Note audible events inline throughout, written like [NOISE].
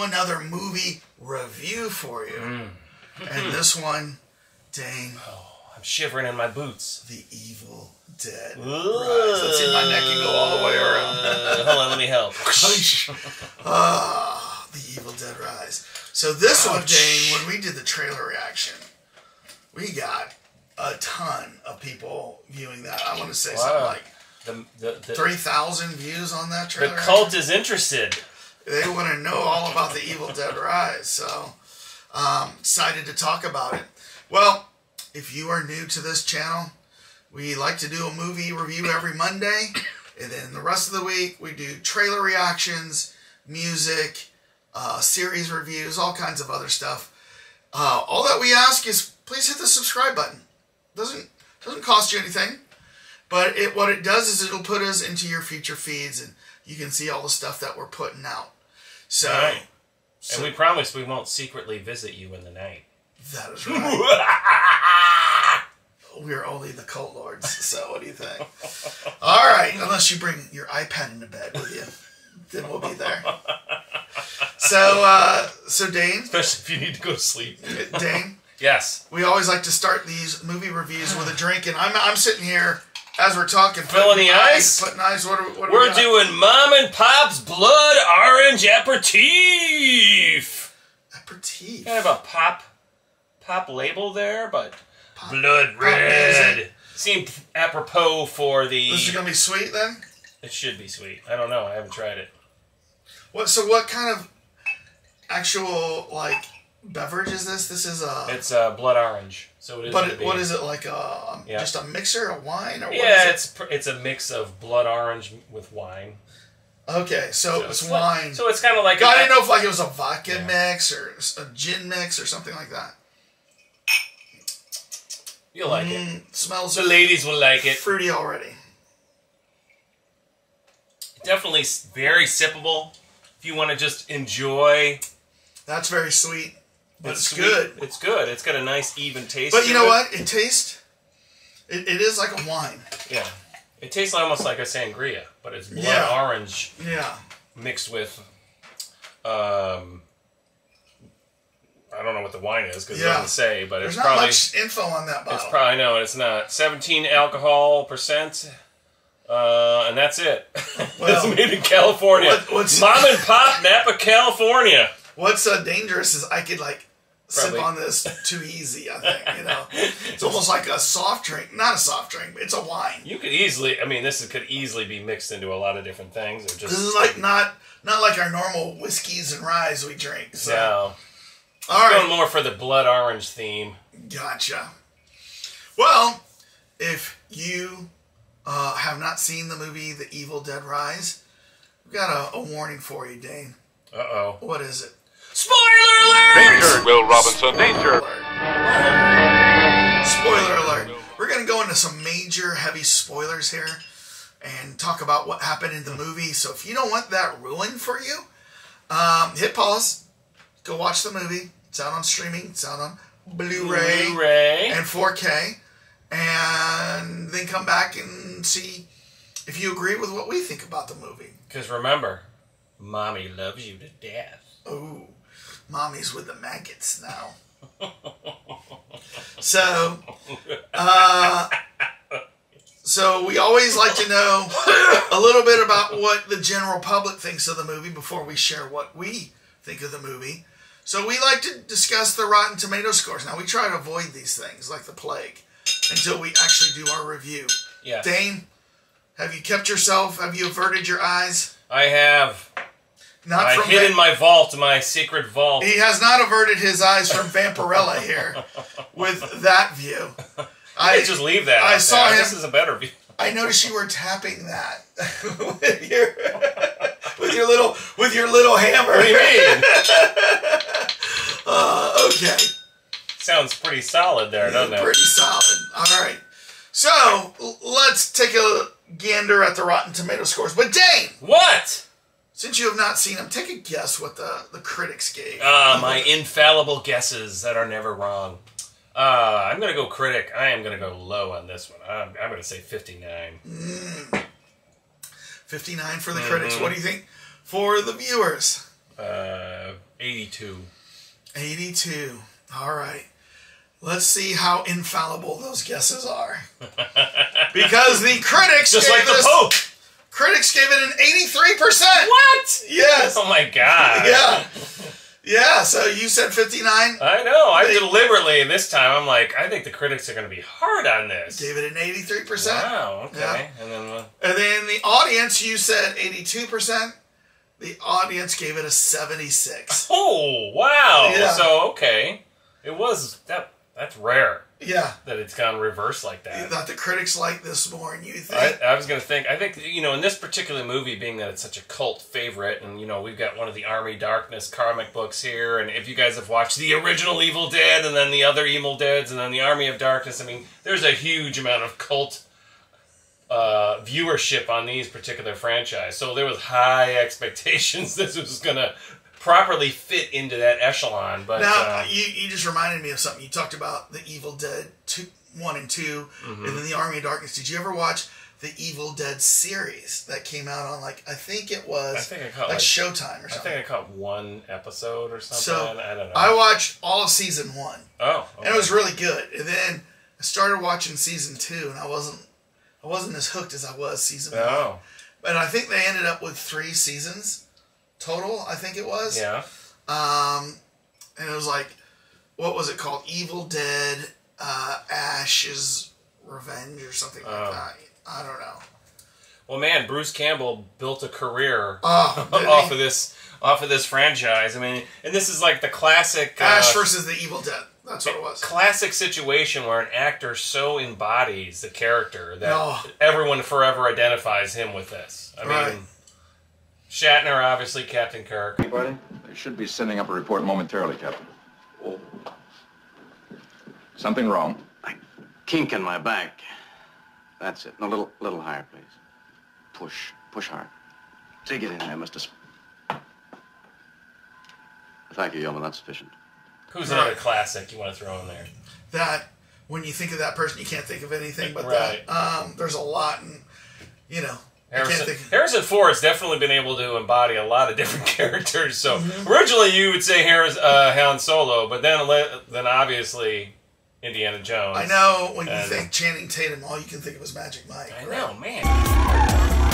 do another movie review for you. Mm. And [CLEARS THROAT] this one, dang. Oh, I'm shivering in my boots. The Evil Dead. Ooh. Rise. Let's see my neck can go all the way around. Uh, [LAUGHS] hold on, let me help. [LAUGHS] Ah, The Evil Dead Rise. So this one, Ouch. Dane, when we did the trailer reaction, we got a ton of people viewing that. I want to say something like The, the, the, 3,000 views on that trailer. the cult is interested. They want to know all about the Evil Dead Rise. So, um, excited to talk about it. Well, if you are new to this channel, we like to do a movie review every Monday. And then the rest of the week, we do trailer reactions, music, uh, series reviews, all kinds of other stuff. Uh, all that we ask is please hit the subscribe button. Doesn't doesn't cost you anything, but it what it does is it'll put us into your future feeds, and you can see all the stuff that we're putting out. So Right. so and we promise we won't secretly visit you in the night. that is [LAUGHS] right. We're only the cult lords. So what do you think? All right, unless you bring your iPad into bed with you, then we'll be there. So uh, so Dane, Especially if you need to go to sleep. Dane. Yes. We always like to start these movie reviews with a drink, and I'm, I'm sitting here as we're talking, Filling the ice? putting ice. What are, what are We're we doing Mom and Pop's Blood Orange Aperitif. aperitif. Kind of a pop pop label there, but Pop- blood red. Seemed apropos for the. This is gonna be sweet then. It should be sweet. I don't know. I haven't tried it. What? So what kind of actual like beverage is this? This is a. It's a blood orange, so it is. but it, what is it like? A Yeah. just a mixer, a wine, or what Yeah, it's it's a mix of blood orange with wine. Okay, so, So it's like- wine. so it's kind of like I didn't know if like it was a vodka Yeah. mix or a gin mix or something like that. You'll like it. Mm, smells The ladies will like it. fruity already. Definitely very sippable. If you want to just enjoy, That's very sweet, but it's, sweet. good. It's good. It's got a nice even taste. But you know it. what? It tastes. It, it is like a wine. Yeah, it tastes almost like a sangria, but it's blood Yeah. orange Yeah. mixed with. Um, I don't know what the wine is because it Yeah. doesn't say, but There's it's not probably much info on that bottle. it's probably no, it's not. Seventeen alcohol percent. Uh, and that's it. [LAUGHS] Well, it's made in California. what- Mom and Pop, Napa, California. What's uh, dangerous is I could like Probably. sip on this too easy. I think you know, it's almost like a soft drink. Not a soft drink, but it's a wine. You could easily, I mean, this is, could easily be mixed into a lot of different things. Or just This is like not not like our normal whiskeys and ryes we drink. So. no, All going more for the blood orange theme. gotcha. Well, if you uh, have not seen the movie The Evil Dead Rise, we've got a, a warning for you, Dane. Uh oh. What is it? Spoiler alert! Danger, Will Robinson, danger. Spoiler alert. We're going to go into some major heavy spoilers here and talk about what happened in the movie. So if you don't want that ruined for you, um, hit pause, go watch the movie. It's out on streaming, it's out on Blu-ray, Blu-ray. and 4K, and then come back and see if you agree with what we think about the movie. Because remember, mommy loves you to death. Ooh, mommy's with the maggots now. [LAUGHS] so, uh, so we always like to know a little bit about what the general public thinks of the movie before we share what we think of the movie. So we like to discuss the Rotten Tomato scores. Now we try to avoid these things like the plague until we actually do our review. Yeah. Dane, have you kept yourself? Have you averted your eyes? I have. Not I from hid in my vault, my secret vault. He has not averted his eyes from Vampirella here [LAUGHS] with that view. I just leave that. I saw there. him- This is a better view. I noticed you were tapping that [LAUGHS] with your [LAUGHS] with your little with your little hammer. What do you mean? Uh, okay, Sounds pretty solid there, doesn't it? pretty solid. All right, so let's take a gander at the Rotten Tomato scores. But Dane, What? Since you have not seen them, take a guess what the the critics gave. Ah, my infallible guesses that are never wrong. Uh, I'm gonna go critic. I am gonna go low on this one. I'm, I'm gonna say 59. 59 for the critics. What do you think for the viewers? Uh, 82. 82. All right. Let's see how infallible those guesses are. [LAUGHS] because the critics Just like the Pope. Critics gave it an 83%. What? Yes. Oh my god. Yeah. Yeah, so you said 59, I know. I They- deliberately this time I'm like, I think the critics are going to be hard on this. gave it an 83%. Wow. Okay. Yeah. And then uh, And then the audience, you said 82%. The audience gave it a 76. oh wow. Yeah. So okay, it was that. That's rare Yeah. that it's gone reverse like that. You that. thought the critics liked this more than you I, think? I was gonna think. I think you know in this particular movie, being that it's such a cult favorite, and you know we've got one of the Army Darkness comic books here, and if you guys have watched the original Evil Dead, and then the other Evil Deads, and then the Army of Darkness, I mean, there's a huge amount of cult uh, viewership on these particular franchise. So there was high [LAUGHS] expectations this was gonna properly fit into that echelon. But now, uh, you, you just reminded me of something. You talked about the Evil Dead two, 1 and 2, Mm-hmm. and then the Army of Darkness. Did you ever watch the Evil Dead series that came out on, like, I think it was I think I caught like like, Showtime or something. I think I caught one episode or something. So, I don't know. I watched all of season one. oh, and it was really good. And then I started watching season two, and I wasn't I wasn't as hooked as I was season one. oh But I think they ended up with three seasons total. I think it was. yeah. Um, and it was like, what was it called? Evil Dead, uh, Ash's Revenge, or something like Oh. that. I don't know. Well, man, Bruce Campbell built a career Oh, [LAUGHS] off he? of this off of this franchise. I mean, and this is like the classic uh, Ash versus the Evil Dead. That's what it was. classic situation where an actor so embodies the character that Oh. everyone forever identifies him with this. I Right. mean, Shatner, obviously, Captain Kirk. Anybody? They should be sending up a report momentarily, Captain. Oh, Something wrong? a kink in my back. That's it. No, a little, little higher, please. Push, push hard. Dig it in there, Mr. Sp- Thank you, Yeoman. That's sufficient. Who's another classic you want to throw in there? That when you think of that person, you can't think of anything but Right. that. Um, there's a lot, and you know, Can't Harrison, Ford has definitely been able to embody a lot of [LAUGHS] different characters. So Mm-hmm. originally you would say Harris, uh, Han Solo, but then then obviously Indiana Jones. I know when you And- think Channing Tatum, all you can think of is Magic Mike. I right? know, man.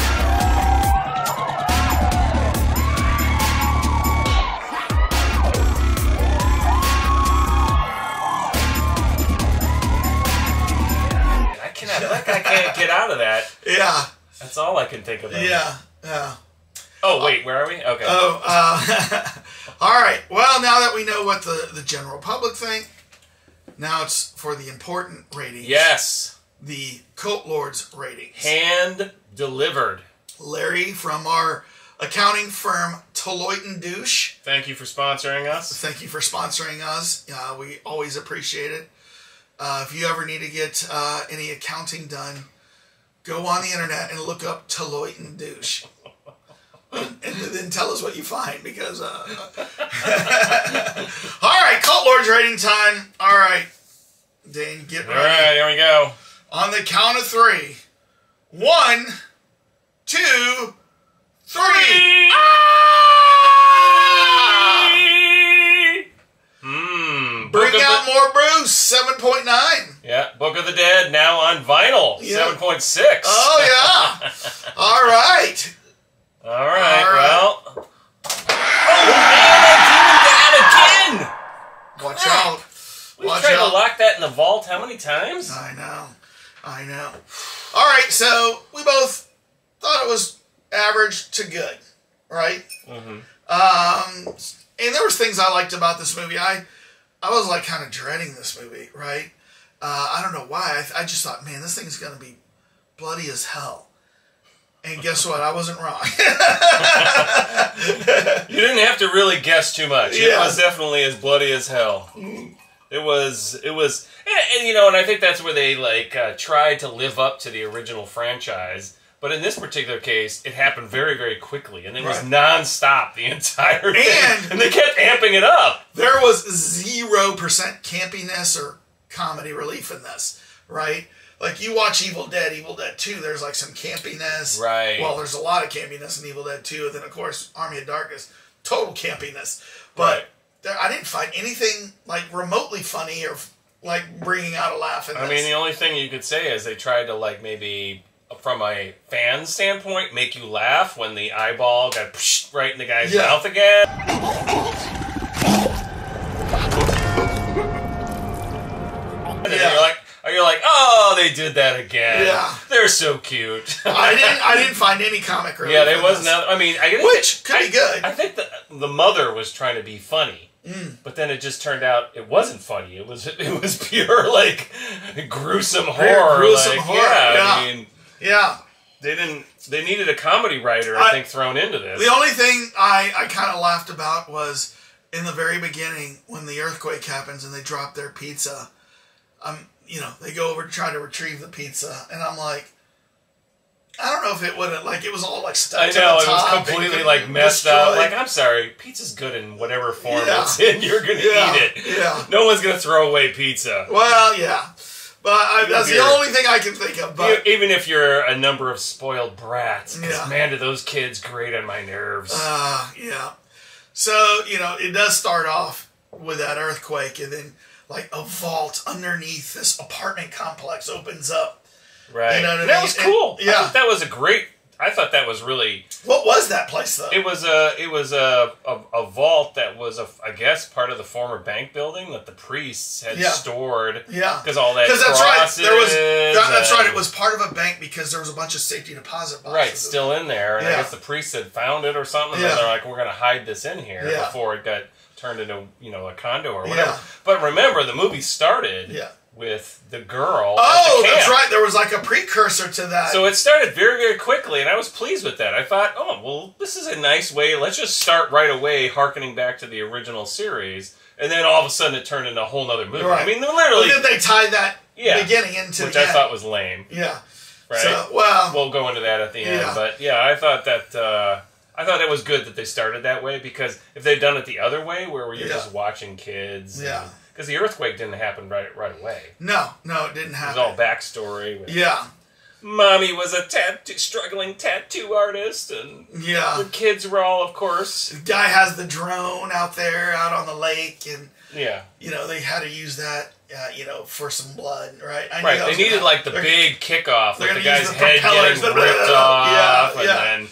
I cannot. That guy can't get out of that. [LAUGHS] Yeah, That's all I can think of. yeah, yeah. Oh wait, where are we? Okay. Oh, uh, [LAUGHS] all right. Well, now that we know what the the general public think, now it's for the important ratings. yes, the Cult Lords ratings. hand delivered. Larry from our accounting firm Toloit and Douche. Thank you for sponsoring us. Thank you for sponsoring us. Uh, we always appreciate it. Uh, if you ever need to get uh, any accounting done, go on the internet and look up Toloit and Douche. and, then tell us what you find because. Uh, [LAUGHS] all right, Cult Lords rating time. All right, Dane, get ready. right, here we go. On the count of three. One, two, three. Hmm. Bring Book of out more Bruce, 7.9. Yeah, Book of the Dead now on vinyl, Yeah. seven point six. Oh, yeah. [LAUGHS] All right. All right. All right. Well. Oh man, I did that again. Watch Crap. out. We Watch tried out. to lock that in the vault how many times? I know. I know. All right, so we both thought it was average to good, right? Mm-hmm. Um, and there was things I liked about this movie. I, I was like kind of dreading this movie, right? Uh, I don't know why. I, I just thought, man, this thing's gonna be bloody as hell. And guess what? I wasn't wrong. [LAUGHS] You didn't have to really guess too much. It was definitely as bloody as hell. It was. It was. And, and, you know, and I think that's where they like uh, tried to live up to the original franchise. But in this particular case, it happened very, very quickly, and it was Right. nonstop the [LAUGHS] entire thing. And- and they kept amping it up. there was zero percent campiness or comedy relief in this. right? Like you watch Evil Dead, Evil Dead 2, there's like some campiness. Right. Well, there's a lot of campiness in Evil Dead 2. And then, of course, Army of Darkness, total campiness. But Right. there, I didn't find anything like remotely funny or like bringing out a laugh in I this. mean, the only thing you could say is they tried to like maybe from a fan standpoint make you laugh when the eyeball got right in the guy's Yeah. mouth again. [LAUGHS] Yeah. you're like, you're like, oh, they did that again. Yeah. they're so cute. [LAUGHS] I didn't. I [LAUGHS] didn't find any comic relief. yeah, there was this. no. I mean, I Which could I, be good. I think the the mother was trying to be funny. Mm. But then it just turned out it wasn't funny. It was [LAUGHS] it was pure like gruesome horror. gruesome like, horror, Yeah, yeah. I mean, Yeah. they didn't. They needed a comedy writer, I, I- think, thrown into this. The only thing I, I kind of laughed about was in the very beginning when the earthquake happens and they drop their pizza. Um, you know, they go over to try to retrieve the pizza, and I'm like, I don't know if it would have like it was all like stuck. I know it was completely like messed up. Like I'm sorry, pizza's good in whatever form Yeah. it's in. [LAUGHS] You're gonna Yeah, eat it. yeah. No one's gonna throw away pizza. well, yeah, but I, that's the only thing I can think of. But Even if you're a number of spoiled brats, Yeah. man, do those kids grate on my nerves. Uh, yeah. So, you know, it does start off with that earthquake, and then, like, a vault underneath this apartment complex opens up. right. you know what I And that was cool. And- yeah. that was a great. I thought that was really. What was that place, though? It was a. It was a, a a vault that was a. I guess part of the former bank building that the priests had Yeah. stored. yeah. Because all that. Because that's right. There was that- that's right. It was part of a bank because there was a bunch of safety deposit boxes. Right, still in there, and I guess the priests had found it or something. And Yeah. they're like, "We're going to hide this in here Yeah. before it got turned into you know a condo or whatever." Yeah. But remember, the movie started Yeah. with the girl. Oh, the that's right. There was like a precursor to that. So it started very, very quickly, and I was pleased with that. I thought, oh, well, this is a nice way. Let's just start right away, harkening back to the original series, and then all of a sudden it turned into a whole other movie. Right. I mean, literally, then they tied that Yeah. beginning into which I thought was lame. Yeah. Right. So, well, we'll go into that at the end. Yeah. But yeah, I thought that uh, I thought it was good that they started that way because if they'd done it the other way, where you're Yeah. just watching kids, Yeah. because the earthquake didn't happen right right away. no, no, it didn't happen. It was all backstory. With, Yeah. Mommy was a tattoo, struggling tattoo artist, and Yeah. the kids were all, of course, The guy has the drone out there, out on the lake, and yeah, you know they had to use that, uh, you know, for some blood, right? I right. They needed like the they're- big kickoff with the guy's the head getting ripped [LAUGHS] off, yeah, and yeah. then.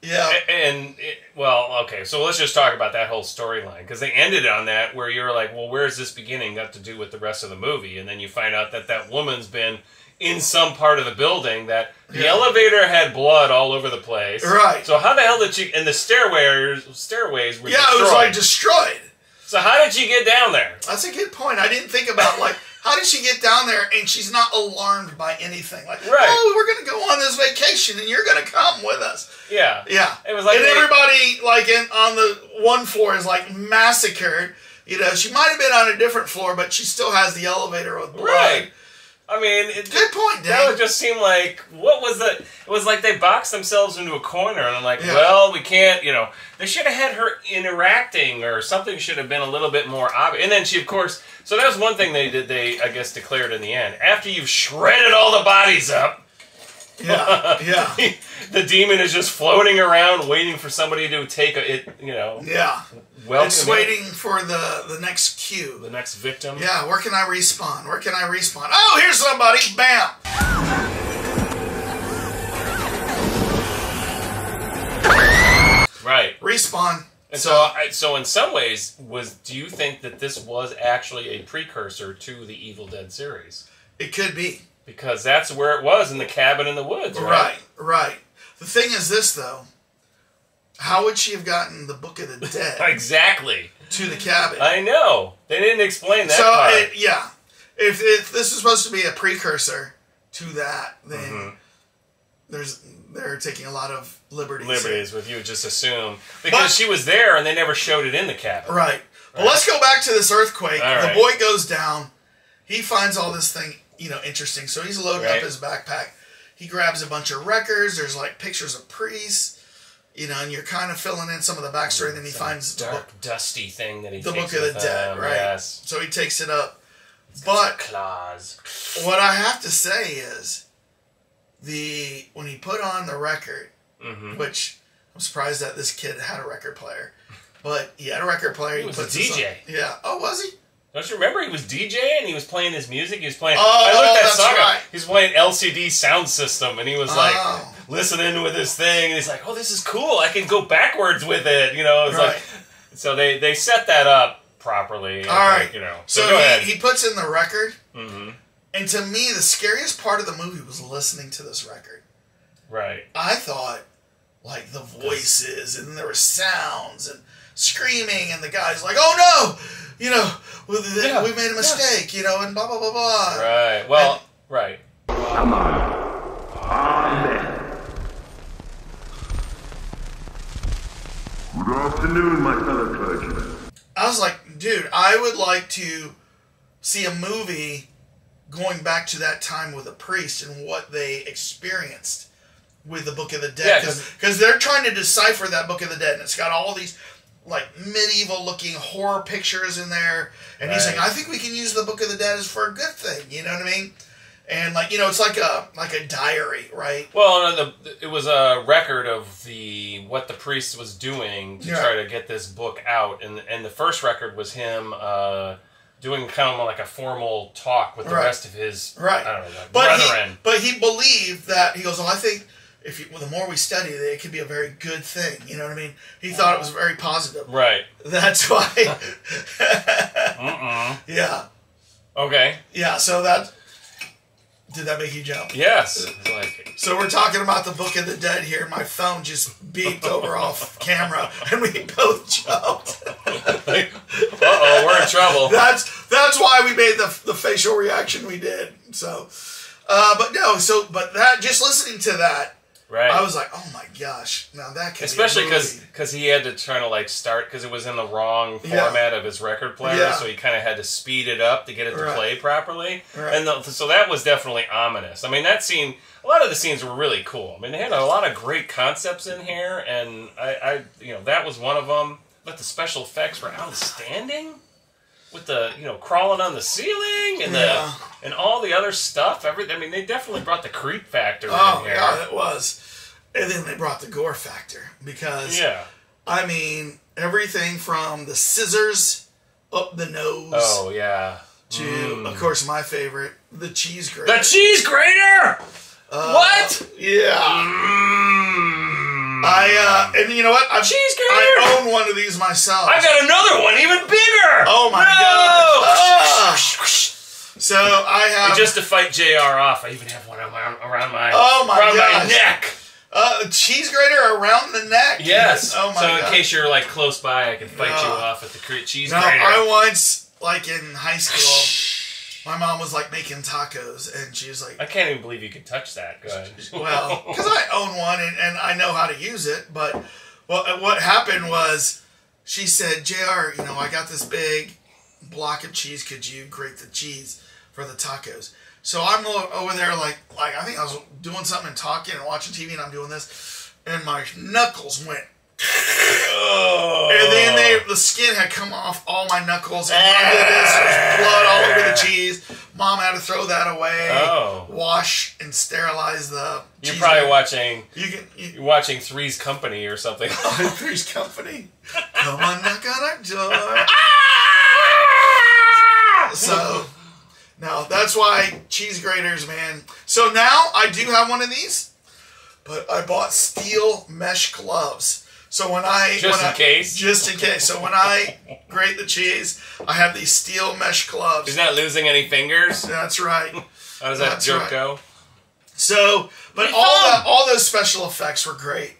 Yeah, And it, well, okay, so let's just talk about that whole storyline because they ended on that where you're like, well, where's this beginning got to do with the rest of the movie? And then you find out that that woman's been in some part of the building that the Yeah. elevator had blood all over the place. Right. So how the hell did she? And the stairways, stairways were yeah, destroyed. it was like destroyed. so how did she get down there? That's a good point. I didn't think about like how did she get down there and she's not alarmed by anything? Like, Right. oh, we're gonna go on this vacation and you're gonna come with us. Yeah. Yeah, It was like and everybody like in on the one floor is like massacred. You know, she might have been on a different floor, but she still has the elevator with blood. Right. I mean, it, Good point, That Dan. would just seem like what was the? It was like they boxed themselves into a corner, and I'm like, Yeah. well, we can't. You know, they should have had her interacting, or something should have been a little bit more obvious. And then she, of course, so that was one thing they did. They, I guess, declared in the end after you've shredded all the bodies up. Yeah, yeah, [LAUGHS] the demon is just floating around, waiting for somebody to take a, it. You know, yeah. Welcome It's it, waiting for the the next cue. the next victim. Yeah, where can I respawn? Where can I respawn? Oh, here's somebody. Bam. Right. Respawn. And so, I, so in some ways, was do you think that this was actually a precursor to the Evil Dead series? It could be. Because that's where it was in the cabin in the woods, right? Right, right. The thing is this though. How would she have gotten the Book of the [LAUGHS] Dead Exactly. to the cabin? I know they didn't explain that so part. it, yeah, if, if this is supposed to be a precursor to that, then Mm-hmm. there's they're taking a lot of liberties. Liberties with you just assume because But- she was there and they never showed it in the cabin. Right. Well, let's go back to this earthquake. All the boy goes down. He finds all this thing, you know, interesting. So he's loading Right. up his backpack. He grabs a bunch of records. There's like pictures of priests, you know, and you're kind of filling in some of the backstory. And then he finds the book, Dark, dusty thing that he the book of the dead, him, right? Yes. So he takes it up. But Claws. what I have to say is the when he put on the record, Mm-hmm. which I'm surprised that this kid had a record player, but he had a record player. He was a DJ. yeah. Oh, was he? Don't you remember he was DJing? He was playing his music. He was playing. Oh, I looked that that's song right. He's playing LCD Soundsystem, and he was like Oh. Listening with his thing. And he's like, "Oh, this is cool. I can go backwards with it." You know, it's Right. like. So they they set that up properly. I All think, right. You know. So, So, go ahead. he, he puts in the record, Mhm. and to me, the scariest part of the movie was listening to this record. Right. I thought, like the voices, and there were sounds and screaming, and the guy's like, "Oh no!" You know, we, Yeah. we made a mistake. You know, and blah blah blah blah. Right. Well. right. Come on. Good afternoon, my fellow clergymen. I was like, dude, I would like to see a movie going back to that time with a priest and what they experienced with the Book of the Yeah, Dead. 'cause- Because they're trying to decipher that Book of the Dead, and it's got all these like medieval looking horror pictures in there. And he's Right. saying, I think we can use the Book of the Dead as for a good thing. You know what I mean? And like you know, it's like a like a diary, right? Well, no, the, it was a record of the what the priest was doing to Yeah. try to get this book out, and and the first record was him uh, doing kind of like a formal talk with the Right. rest of his Right. I don't know, like But brethren. he, but he believed that he goes. Well, I think if you, well, the more we study it, it could be a very good thing. You know what I mean? He thought it was very positive. right. That's why. [LAUGHS] Mm-mm. [LAUGHS] yeah, Okay. yeah. So that did that make you jump? Yes. Like So we're talking about the Book of the Dead here. My phone just beeped over [LAUGHS] off camera, and we both jumped. [LAUGHS] uh oh, we're in trouble. That's that's why we made the the facial reaction we did. So, uh, but no. So, but that just listening to that. Right. I was like, oh my gosh, now that could Especially be a movie. because he had to try to like start because it was in the wrong Yeah. format of his record player, Yeah. so he kind of had to speed it up to get it to Right. play properly. Right. And the, so that was definitely ominous. I mean, that scene, a lot of the scenes were really cool. I mean, they had a lot of great concepts in here, and I, I you know, that was one of them. But the special effects were outstanding. With the you know crawling on the ceiling and Yeah. the and all the other stuff, everything. I mean, they definitely brought the creep factor Oh in here. yeah, it was. And then they brought the gore factor because yeah. I mean everything from the scissors up the nose Oh yeah. to, of course, my favorite, the cheese grater. The cheese grater. Uh, what? Yeah. Mm. I uh, and you know what? I've, Cheese grater. I own one of these myself. I got another one, even bigger. Oh my No! god! Ah. So I have Just to fight Jr. off, I even have one on my, around my Oh my around my neck. uh, cheese grater around the neck. Yes. Oh my so god. in case you're like close by, I can fight you off with the cheese No, grater. I once, like in high school, my mom was like making tacos, and she was like, I can't even believe you could touch that. Go ahead. [LAUGHS] well, because I own one and, and I know how to use it. But well, what happened was she said, Jr., you know, I got this big block of cheese. Could you grate the cheese for the tacos? So I'm over there, like, like I think I was doing something and talking and watching TV, and I'm doing this, and my knuckles went. [LAUGHS] And then they, the skin had come off all my knuckles, and I this. Was blood all over the cheese. Mom had to throw that away. Oh. Wash and sterilize the. You're probably grater. watching. You can. You, You're watching Three's Company or something. [LAUGHS] Three's Company. Come on, knock on our door. so, Now that's why cheese graters, man. So now I do have one of these, but I bought steel mesh gloves. So when I Just when in I- case? just in case. So when I grate the cheese, I have these steel mesh gloves. He's not losing any fingers. That's right. [LAUGHS] How does that That's joke right. go? So, but Pretty all the, all those special effects were great,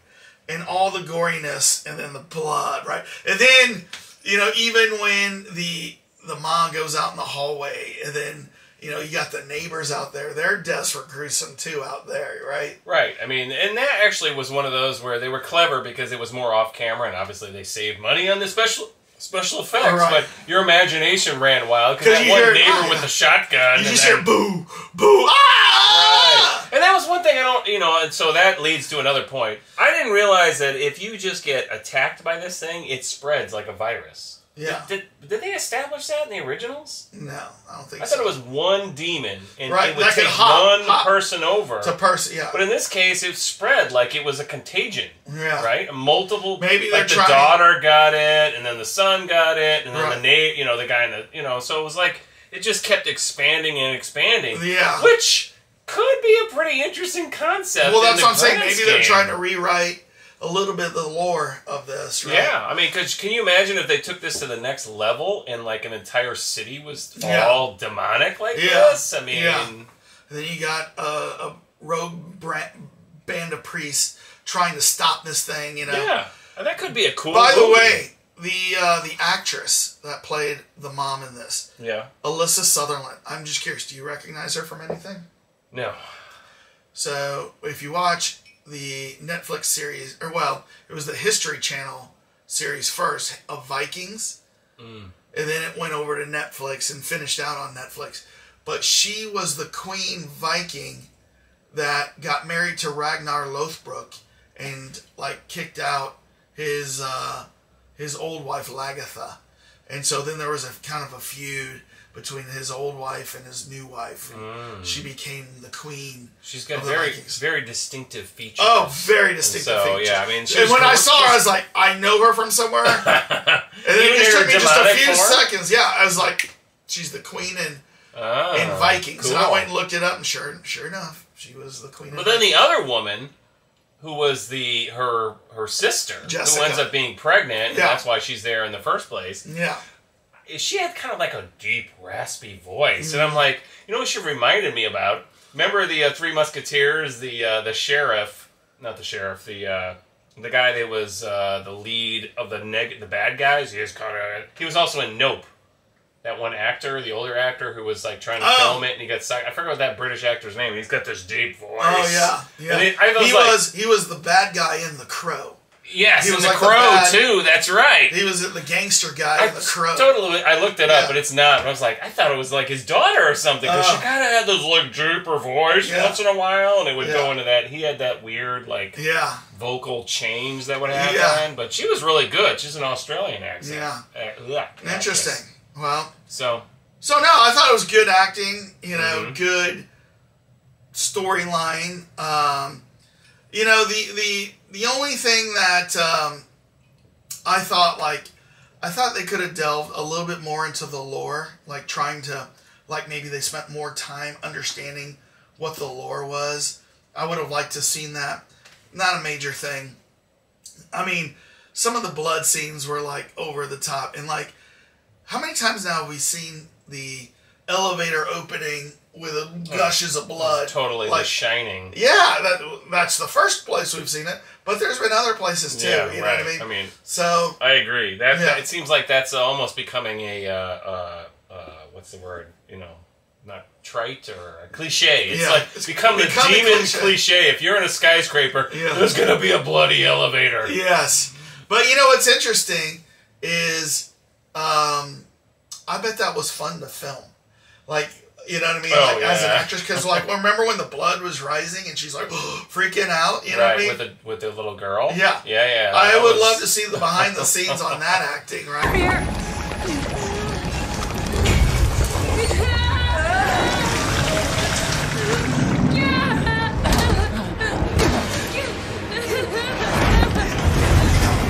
and all the goriness, and then the blood, right? And then you know, even when the the mom goes out in the hallway, and then you know you got the neighbors out there, their deaths were gruesome too out there, right? Right. I mean, and that actually was one of those where they were clever because it was more off camera, and obviously they saved money on the special special effects. Right. But your imagination ran wild because that one hear- neighbor ah. with the shotgun. You just hear boo, boo, ah! Right. And that was one thing I don't, you know, and so that leads to another point. I didn't realize that if you just get attacked by this thing, it spreads like a virus. Yeah. Did, did they establish that in the originals? No, I don't think so. I so. thought it was one demon, and Right, it would take hop- one hop person over. to person. Yeah. But in this case, it spread like it was a contagion, yeah. right? Multiple. Maybe like the trying- daughter got it, and then the son got it, and then Right. the na- you know, the guy in the, you know, so it was like it just kept expanding and expanding. Yeah. Which could be a pretty interesting concept. Well, that's what I'm saying. Maybe they're trying to rewrite a little bit of the lore of this, right? Yeah, I mean, cause can you imagine if they took this to the next level and like an entire city was Yeah. all demonic like Yeah. this? I mean, Yeah. And then you got a, a rogue bra- band of priests trying to stop this thing. You know. yeah, And that could be a cool. By the way, the uh, the actress that played the mom in this, yeah, Alyssa Sutherland. I'm just curious. Do you recognize her from anything? no, So if you watch the Netflix series, or well, it was the History Channel series first of Vikings, and then it went over to Netflix and finished out on Netflix. But she was the queen Viking that got married to Ragnar Lothbrok and like kicked out his uh, his old wife Lagertha, and so then there was a kind of a feud between his old wife and his new wife. And She became the queen. she's got very Vikings. very distinctive features. Oh, very distinctive So, features. yeah, I mean, she and when I saw her, I was like, I know her from somewhere. [LAUGHS] and then it just took me just a few seconds. Yeah, I was like, she's the queen in, Ah, in Vikings. And I went and looked it up, and sure, sure enough, she was the queen. But then the other woman, who was the her her sister, Jessica. who ends up being pregnant, and that's why she's there in the first place. yeah, She had kind of like a deep, raspy voice, and. I'm like, you know what she reminded me about? Remember the uh, Three Musketeers, the uh, the sheriff, not the sheriff, the uh, the guy that was uh, the lead of the neg- the bad guys. He was kind of he was also in Nope. That one actor, the older actor who was like trying to Oh. film it, and he got stuck. I forgot what that British actor's name. He's got this deep voice. oh yeah, yeah. And it- I was he like- was he was the bad guy in The Crow. Yes, He and was the like the Crow bad- too. That's right. He was the gangster guy in The Crow. Totally. I looked it up, Yeah. but it's not. I was like, I thought it was like his daughter or something because Oh. she kind of had this like deeper voice Yeah. once in a while, and it would Yeah. go into that. He had that weird like Yeah, vocal change that would happen, but she was really good. She's an Australian accent. Yeah. Uh, interesting. Well, So So no, I thought it was good acting. You know, Mhm. good storyline. Um, you know, the the the only thing that um, I thought like I thought they could have delved a little bit more into the lore, like trying to like maybe they spent more time understanding what the lore was. I would have liked to seen that. Not a major thing. I mean, some of the blood scenes were like over the top and like how many times now have we seen the elevator opening with gushes of blood? totally like The Shining. yeah, that that's the first place we've seen it, but there's been other places too. Yeah, you know right. what I mean? I mean, So I agree. That, Yeah. that- it seems like that's almost becoming a uh, uh, uh, what's the word? You know, not trite or a cliche. It's Yeah, like it's become the becoming demon cliche. cliche. If you're in a skyscraper, Yeah. there's gonna be a bloody elevator. yes, but you know what's interesting is, um, I bet that was fun to film, like. You know what I mean? Oh, like as an actress, because like remember when the blood was rising and she's like [GASPS] freaking out. You know right what I mean? with the with the little girl. Yeah. yeah, yeah. I would was- love to see the behind the [LAUGHS] scenes on that acting, right? here.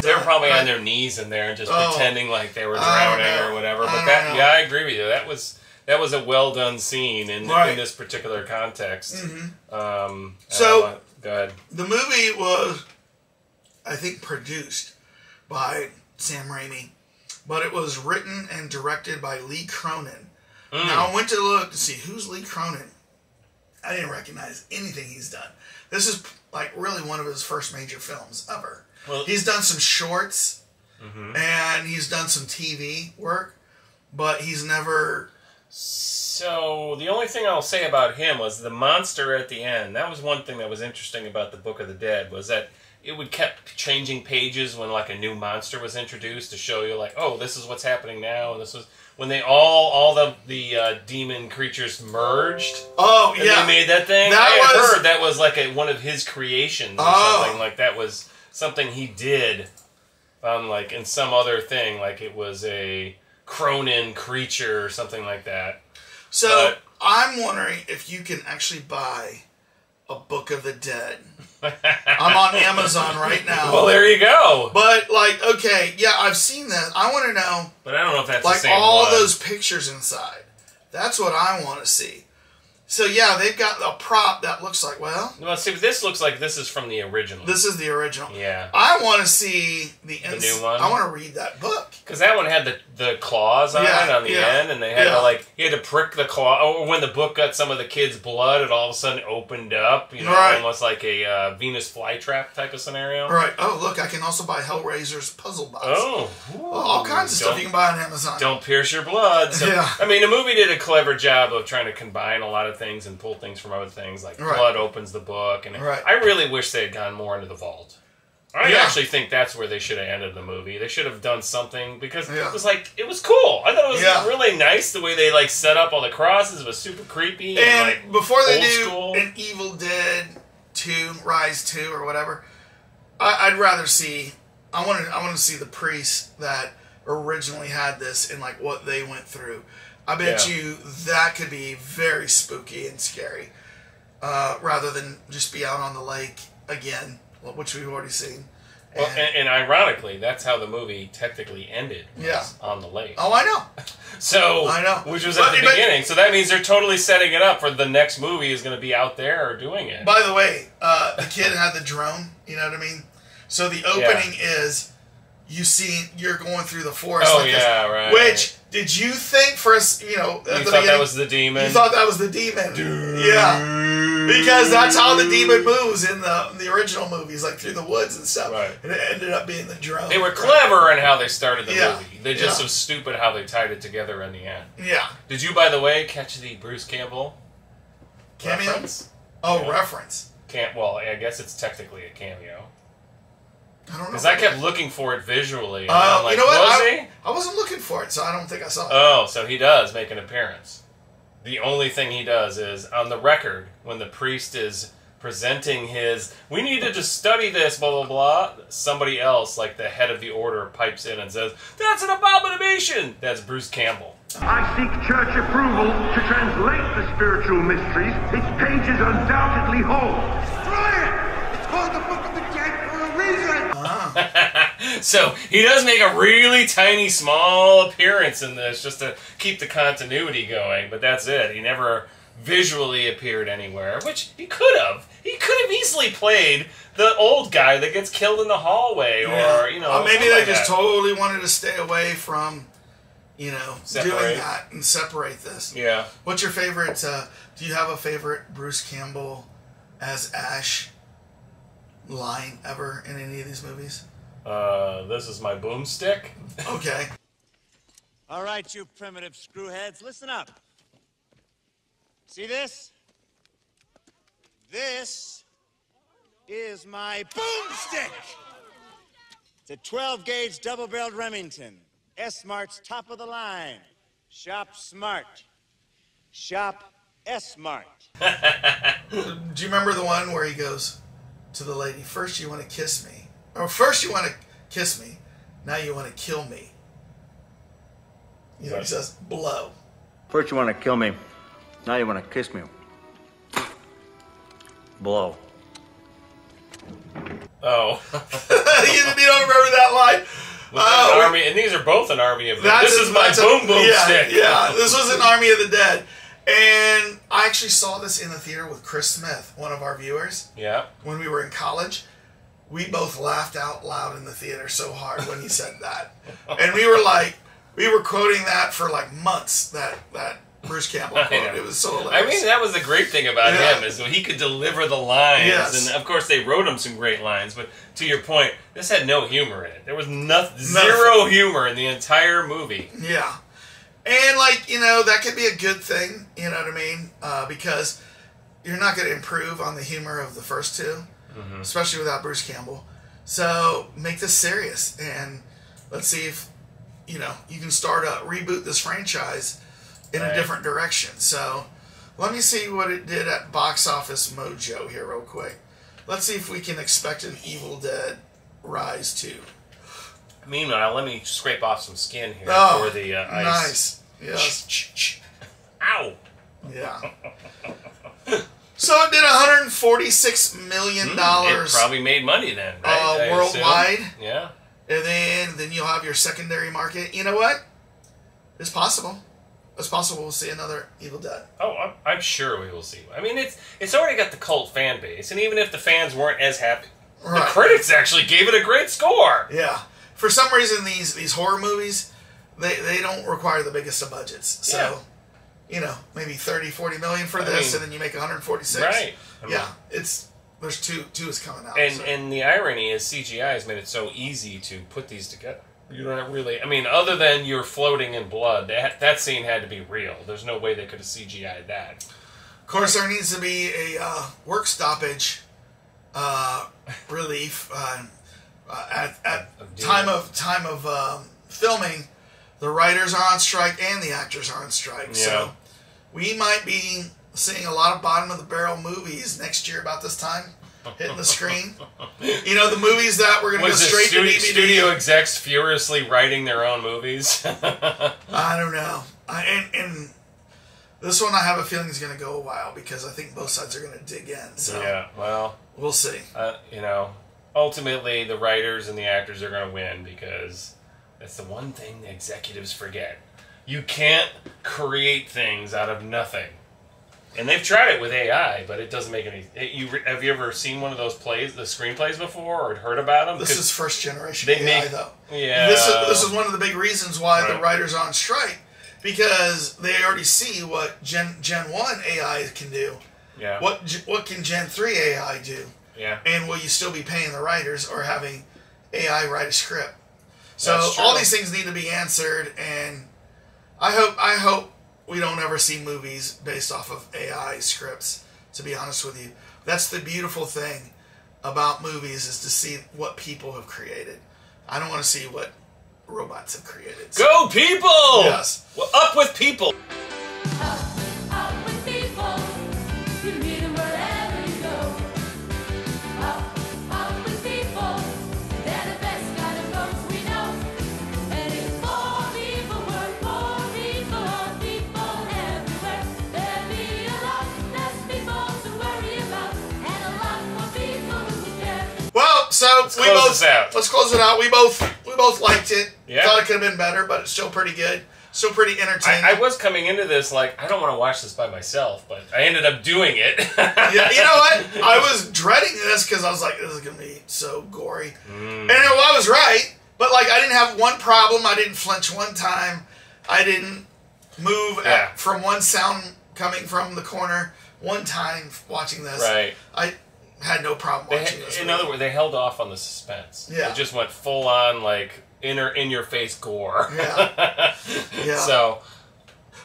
They're probably on their knees in there and just Oh. pretending like they were drowning or whatever. But that, know. yeah, I agree with you. That was that was a well done scene in, Right. in this particular context. Um, So- uh, go ahead. The movie was, I think, produced by Sam Raimi, but it was written and directed by Lee Cronin. Mm. Now I went to look to see who's Lee Cronin. I didn't recognize anything he's done. This is like really one of his first major films ever. Well- he's done some shorts Mm-hmm. and he's done some TV work, but he's never. So the only thing I'll say about him was the monster at the end. That was one thing that was interesting about the Book of the Dead was that it would kept changing pages when like a new monster was introduced to show you like, oh, this is what's happening now, and this was when they all all the the uh, demon creatures merged. Oh yeah, they made that thing. That I was- heard that was like a, one of his creations or Oh. something. Like that was something he did um, like in some other thing, like it was a Cronin creature or something like that. So But- I'm wondering if you can actually buy a Book of the Dead. I'm on [LAUGHS] Amazon right now. Well, there you go. but like, okay, yeah, I've seen that. I want to know But I don't know if that's like the same all one. those pictures inside. That's what I want to see. So yeah, they've got a prop that looks like well, Well, see, this looks like this is from the original. this is the original. Yeah. I want to see the, ins- new one? I want to read that book. Because that one had the, the claws on Yeah, it on the yeah, end, and they had yeah. to like he had to prick the claw. Or when the book got some of the kid's blood, it all of a sudden opened up. You know, Right. almost like a uh, Venus flytrap type of scenario. Right. Oh, look, I can also buy Hellraiser's puzzle box. Oh, all kinds of stuff Don't- you can buy on Amazon. Don't pierce your blood. So, Yeah. I mean, the movie did a clever job of trying to combine a lot of things and pull things from other things. Like Right. blood opens the book, and Right. I really wish they had gone more into the vault. I Yeah. actually think that's where they should have ended the movie. They should have done something because Yeah. it was like it was cool. I thought it was Yeah. really nice the way they like set up all the crosses. It was super creepy and, And like before they do school. an Evil Dead Two, Rise Two, or whatever, I, I'd rather see. I want to. I want to see the priests that originally had this and like what they went through. I bet Yeah. you that could be very spooky and scary, uh, rather than just be out on the lake again, which we've already seen. Well, And- and, and ironically, that's how the movie technically ended. Yeah. on the lake. oh, I know. [LAUGHS] So I know. which was But- at the but- beginning. So that means they're totally setting it up for the next movie is going to be out there or doing it. By the way, uh, the kid had the drone. You know what I mean? So the opening is you see you're going through the forest. Oh, like this, yeah, right. Which did you think for us? You know, you thought that was the demon. You thought that was the demon. Yeah, because that's how the demon moves in the the original movies, like through the woods and stuff. Right. And it ended up being the drone. They were clever in how they started the Yeah. movie. They just Yeah. was stupid how they tied it together in the end. Yeah. Did you, by the way, catch the Bruce Campbell Cameo. reference? Oh, Yeah. reference. Can't. Well, I guess it's technically a cameo I don't know. Because I kept looking for it visually. And Uh, I'm like, you know what? Was I, he? I wasn't looking for it, so I don't think I saw it. Oh, so he does make an appearance. The only thing he does is on the record when the priest is presenting his we needed to study this blah blah blah somebody else like the head of the order pipes in and says that's an abomination that's bruce campbell I seek church approval to translate the spiritual mysteries its pages undoubtedly hold. It's called the Book of the Dead for a reason. [LAUGHS] so he does make a really tiny small appearance in this just to keep the continuity going but that's it he never visually appeared anywhere which he could have he could have easily played the old guy that gets killed in the hallway or you know Uh, maybe they like just that. totally wanted to stay away from, you know, doing Separate. that and separate this. yeah What's your favorite? Uh, do you have a favorite Bruce Campbell as Ash line ever in any of these movies? uh, this is my boomstick [LAUGHS] Okay. All right, you primitive screwheads, listen up. See this? This is my boomstick. It's a 12 gauge double barreled Remington. S Mart's top of the line. Shop smart. Shop S Mart. [LAUGHS] Do you remember the one where he goes to the lady, first you want to kiss me, or first you want to kiss me, now you want to kill me? You know, he says, blow. First you want to kill me, now you want to kiss me. Blow. oh [LAUGHS] you, you don't remember that line? Was that Oh, an army and these are both an army of That's this a- is my that's a- boom boom yeah, stick Yeah, this was an Army of the Dead. And I actually saw this in the theater with Chris Smith, one of our viewers, yeah when we were in college. We both laughed out loud in the theater so hard when he said that. [LAUGHS] And we were like, we were quoting that for like months, that, that Bruce Campbell [LAUGHS] quote. It was so I mean, that was the great thing about Yeah. him is he could deliver the lines, Yes. and of course they wrote him some great lines. But to your point, this had no humor in it. There was nothing, zero humor in the entire movie. Yeah. And, like, you know, that could be a good thing, you know what I mean? Uh, because you're not going to improve on the humor of the first 2 especially without Bruce Campbell. So make this serious and let's see if, you know, you can start a reboot this franchise in a different direction. So let me see what it did at Box Office Mojo here, real quick. Let's see if we can expect an Evil Dead Rise 2. Meanwhile, let me scrape off some skin here Oh, for the uh, ice. nice. Yes. Ow! Yeah. [LAUGHS] so it did 146 million It dollars, probably made money then, right? Uh, assume? worldwide? Yeah. and then then you'll have your secondary market. You know what? It's possible. It's possible we'll see another Evil Dead. Oh, I'm, I'm sure we will see. I mean, it's it's already got the cult fan base, and even if the fans weren't as happy, the critics actually gave it a great score. Yeah. For some reason, these these horror movies, they they don't require the biggest of budgets. So, Yeah. you know, maybe 30, 40 million for I this, mean- and then you make 146. Right. I mean- Yeah. It's there's two two is coming out. And so. and the irony is CGI has made it so easy to put these together. You don't really. I mean, other than you're floating in blood, that that scene had to be real. There's no way they could have CGI'd that. Of course, there needs to be a uh, work stoppage uh, [LAUGHS] relief uh, uh, at, at time of time of um, filming. The writers are on strike and the actors are on strike, Yeah. so we might be seeing a lot of bottom of the barrel movies next year about this time hitting the screen. [LAUGHS] you know, the movies that we're going to go straight to DVD. studio execs furiously writing their own movies? [LAUGHS] I don't know. I, and, and this one, I have a feeling is going to go a while because I think both sides are going to dig in. So yeah. Well, we'll see. uh, you know, ultimately the writers and the actors are going to win because that's the one thing the executives forget. You can't create things out of nothing. And they've tried it with AI, but it doesn't make any. it- You have you ever seen one of those plays, the screenplays before, or heard about them? This is first generation they AI, make- though. yeah. This is this is one of the big reasons why the writers are on strike because they already see what Gen Gen One AI can do. yeah. What what can Gen Three AI do? Yeah. And will you still be paying the writers or having AI write a script? So all these things need to be answered, and I hope I hope we don't ever see movies based off of AI scripts. To be honest with you, that's the beautiful thing about movies is to see what people have created. I don't want to see what robots have created. So- Go people! Yes. Well, up with people. Ah. So we close both this out. let's close it out. We both we both liked it. Yeah. Thought it could have been better, but it's still pretty good. Still pretty entertaining. I, I was coming into this like I don't want to watch this by myself, but I ended up doing it. [LAUGHS] yeah, you know what? [LAUGHS] I was dreading this because I was like, this is gonna be so gory. Mm. And I was right, but like I didn't have one problem. I didn't flinch one time. I didn't move Yeah. at, from one sound coming from the corner one time watching this. Right. I had no problem They, watching this. in movie. other words, they held off on the suspense. Yeah. It just went full on like inner in your face gore. Yeah. [LAUGHS] Yeah. So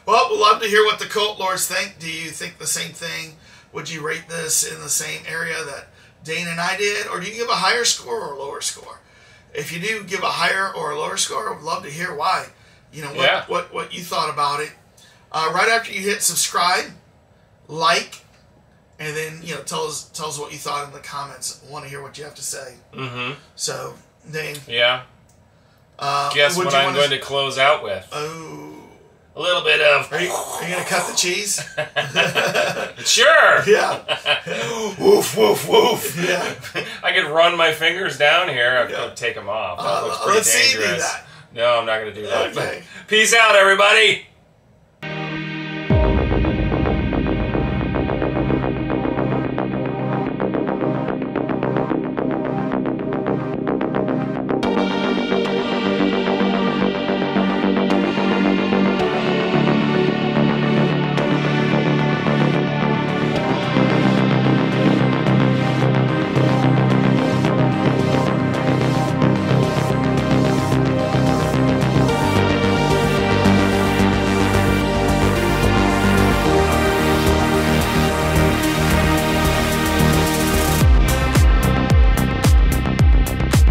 Well, we'd love to hear what the cult lords think. Do you think the same thing? Would you rate this in the same area that Dane and I did, or do you give a higher score or a lower score? If you do give a higher or a lower score, I'd love to hear why. You know what Yeah. what, what you thought about it. Uh, right after you hit subscribe, like, and then you know tell us tell us what you thought in the comments. I want to hear what you have to say. Mm-hmm. So, Dane, yeah. uh, Guess what I'm going to close out with? Oh, A little bit of are you, are you gonna cut the cheese? [LAUGHS] sure. Yeah. [LAUGHS] woof woof woof. Yeah. I could run my fingers down here. I could Yeah. take them off. That Uh, looks pretty let's see you do dangerous. that. No, I'm not going to do that. Okay. Peace out, everybody.